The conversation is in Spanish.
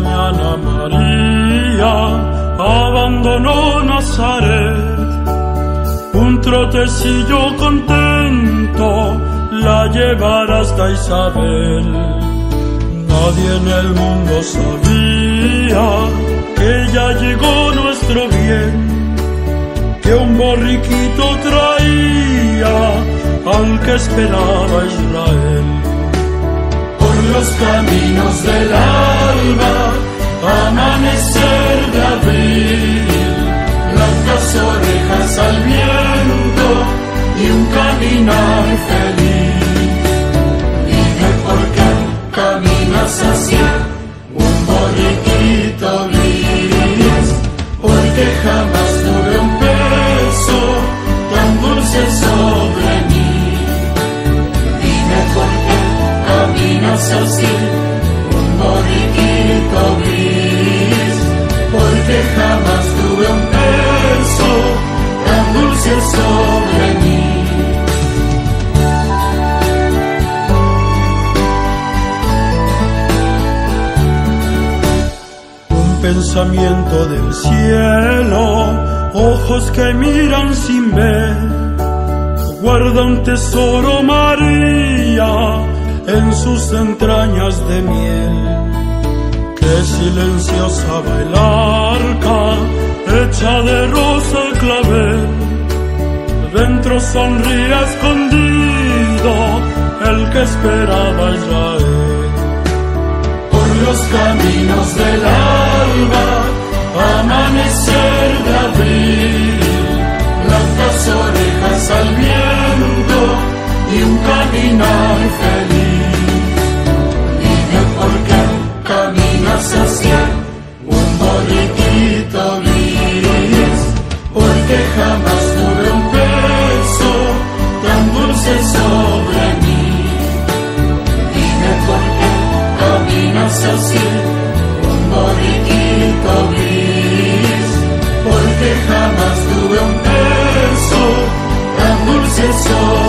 mañana María abandonó Nazaret. Un trotecillo contento la llevará hasta Isabel. Nadie en el mundo sabía que ya llegó nuestro bien, que un borriquito traía al que esperaba Israel. Por los caminos del alma amanecer de abril, blancas orejas al viento y un caminar feliz. Dime por qué caminas así, un borriquito gris, porque jamás tuve un beso tan dulce sobre mí. Dime por qué caminas así, pensamiento del cielo, ojos que miran sin ver. Guarda un tesoro María en sus entrañas de miel. Qué silenciosa va el arca, hecha de rosa clavel. Dentro sonríe escondido el que esperaba Israel. por los caminos del alba, así, un borriquito gris, porque jamás tuve un beso tan dulce sobre